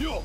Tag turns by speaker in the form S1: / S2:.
S1: Yo!